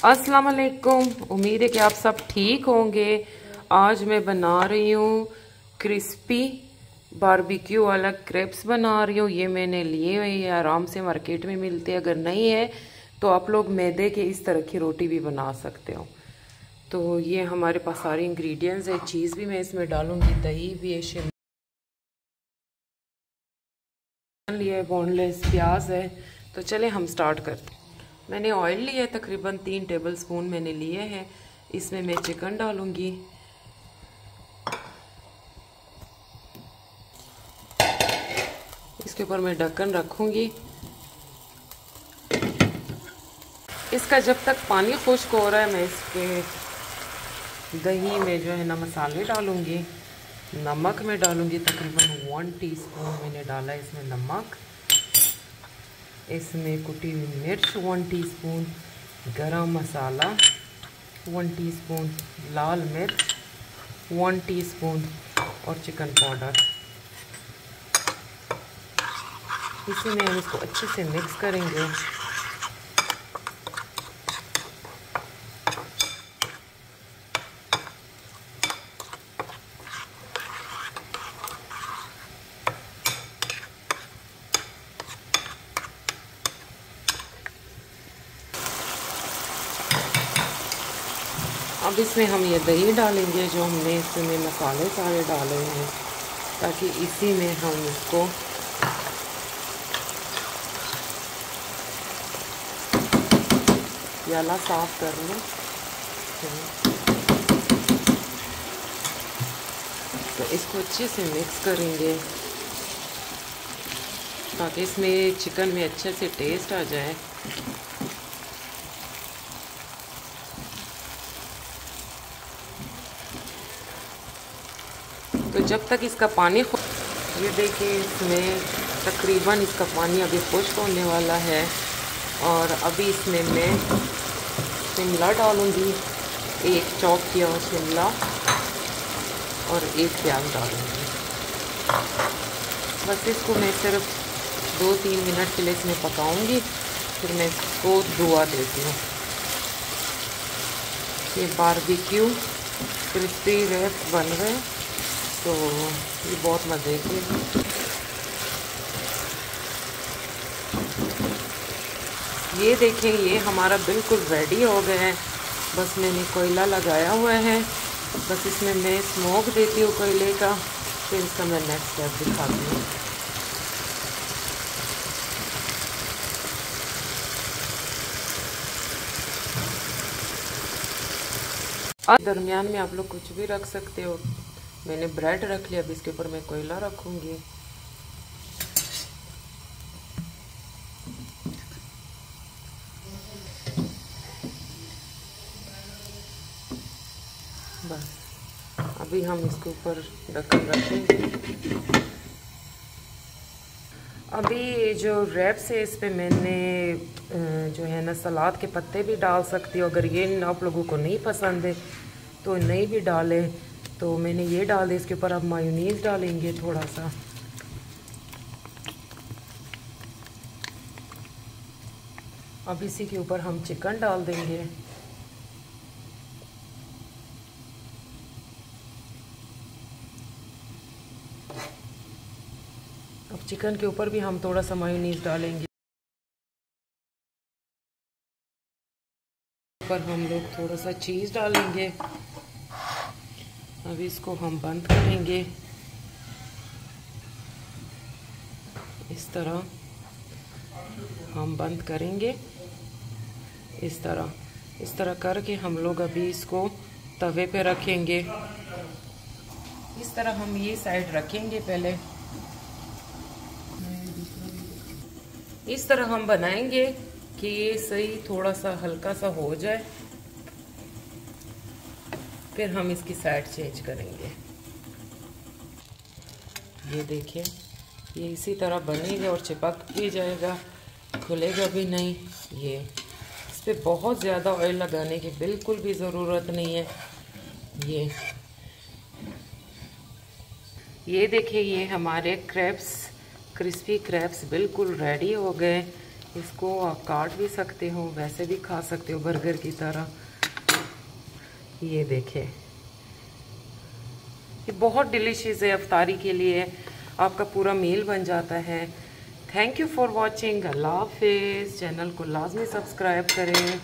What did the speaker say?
अस्सलाम वालेकुम उम्मीद है कि आप सब ठीक होंगे। आज मैं बना रही हूँ क्रिस्पी बारबेक्यू वाला क्रेप्स बना रही हूँ। ये मैंने लिए हुए हैं। आराम से मार्केट में मिलते हैं अगर नहीं है तो आप लोग मैदे के इस तरह की रोटी भी बना सकते हो। तो ये हमारे पास सारे इंग्रेडिएंट्स है। चीज़ भी मैं इसमें डालूँगी। दही भी है, शिमला है बोनलेस प्याज है। तो चले, हम स्टार्ट करते हैं। मैंने ऑयल लिया है, तकरीबन तीन टेबल स्पून मैंने लिए हैं। इसमें मैं चिकन डालूँगी। इसके ऊपर मैं ढक्कन रखूँगी। इसका जब तक पानी खुश्क हो रहा है, मैं इसके दही में जो है ना मसाले डालूँगी। नमक में डालूँगी, तकरीबन वन टीस्पून मैंने डाला इसमें नमक। इसमें कुटी हुई मिर्च वन टीस्पून गरम मसाला वन टीस्पून लाल मिर्च वन टीस्पून और चिकन पाउडर इसी में हम इसको अच्छे से मिक्स करेंगे। अब इसमें हम ये दही डालेंगे जो हमने इसमें मसाले सारे डाले हैं, ताकि इसी में हम इसको प्याला साफ़ कर लें। तो इसको अच्छे से मिक्स करेंगे, ताकि इसमें चिकन में अच्छे से टेस्ट आ जाए। तो जब तक इसका पानी ये देखिए इसमें तकरीबन इसका पानी अभी खुश्क होने वाला है और अभी इसमें मैं शिमला डालूँगी। एक चॉप किया हुआ शिमला और एक प्याज डालूँगी। बस इसको मैं सिर्फ़ दो तीन मिनट के लिए इसमें पकाऊँगी, फिर मैं इसको धुआ देती हूँ। ये बारबेक्यू क्रिस्पी रैप बन रहे तो ये बहुत मज़े के ये देखें, ये हमारा बिल्कुल रेडी हो गया है। बस मैंने कोयला लगाया हुआ है। बस इसमें मैं स्मोक देती हूँ कोयले का। फिर इसका मैं नेक्स्ट स्टेप दिखाती हूँ। दरमियान में आप लोग कुछ भी रख सकते हो। मैंने ब्रेड रख लिया अब इसके ऊपर मैं कोयला रखूँगी। बस, अभी हम इसके ऊपर ढक्कन रखेंगे। अभी जो रैप्स है, इस पर मैंने जो है ना, सलाद के पत्ते भी डाल सकती हूँ। अगर ये आप लोगों को नहीं पसंद है तो नहीं भी डालें। तो मैंने ये डाल दिया, इसके ऊपर अब मायोनीज डालेंगे थोड़ा सा। अब इसी के ऊपर हम चिकन डाल देंगे। अब चिकन के ऊपर भी हम थोड़ा सा मायोनीज डालेंगे। पर हम लोग थोड़ा सा चीज़ डालेंगे। अब इसको हम बंद करेंगे। इस तरह हम बंद करेंगे। इस तरह इस तरह करके हम लोग अभी इसको तवे पे रखेंगे। इस तरह हम ये साइड रखेंगे पहले। इस तरह हम बनाएँगे कि ये सही थोड़ा सा हल्का सा हो जाए। फिर हम इसकी साइड चेंज करेंगे। ये देखिए, ये इसी तरह बनेगा और चिपक भी जाएगा, खुलेगा भी नहीं। ये, इस पर बहुत ज़्यादा ऑयल लगाने की बिल्कुल भी ज़रूरत नहीं है। ये ये देखिए, ये हमारे क्रैप्स क्रिस्पी क्रैप्स बिल्कुल रेडी हो गए। इसको आप काट भी सकते हो, वैसे भी खा सकते हो बर्गर की तरह। ये देखें। ये बहुत डिलीशियस है अफतारी के लिए। आपका पूरा मील बन जाता है। थैंक यू फॉर वॉचिंग अल्लाह हाफिज़। चैनल को लाजमी सब्सक्राइब करें।